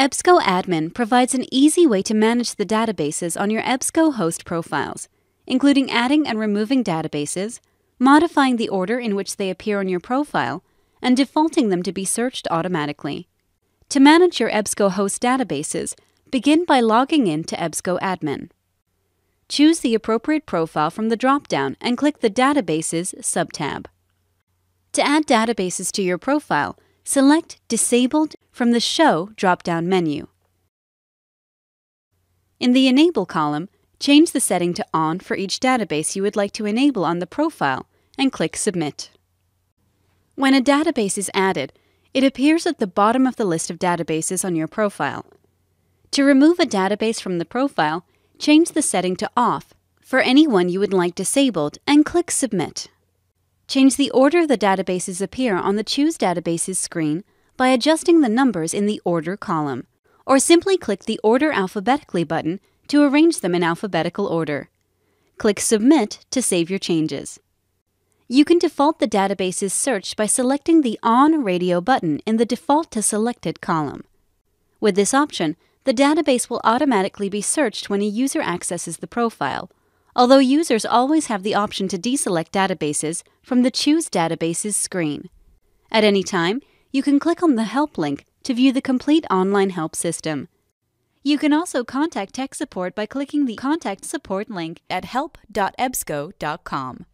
EBSCOadmin provides an easy way to manage the databases on your EBSCOhost profiles, including adding and removing databases, modifying the order in which they appear on your profile, and defaulting them to be searched automatically. To manage your EBSCOhost databases, begin by logging in to EBSCOadmin. Choose the appropriate profile from the drop-down and click the Databases subtab. To add databases to your profile, select Disabled from the Show drop-down menu. In the Enable column, change the setting to On for each database you would like to enable on the profile and click Submit. When a database is added, it appears at the bottom of the list of databases on your profile. To remove a database from the profile, change the setting to Off for any one you would like disabled and click Submit. Change the order the databases appear on the Choose Databases screen by adjusting the numbers in the Order column, or simply click the Order Alphabetically button to arrange them in alphabetical order. Click Submit to save your changes. You can default the databases searched by selecting the On Radio button in the Default to Selected column. With this option, the database will automatically be searched when a user accesses the profile, although users always have the option to deselect databases from the Choose Databases screen. At any time, you can click on the Help link to view the complete online help system. You can also contact tech support by clicking the Contact Support link at help.ebsco.com.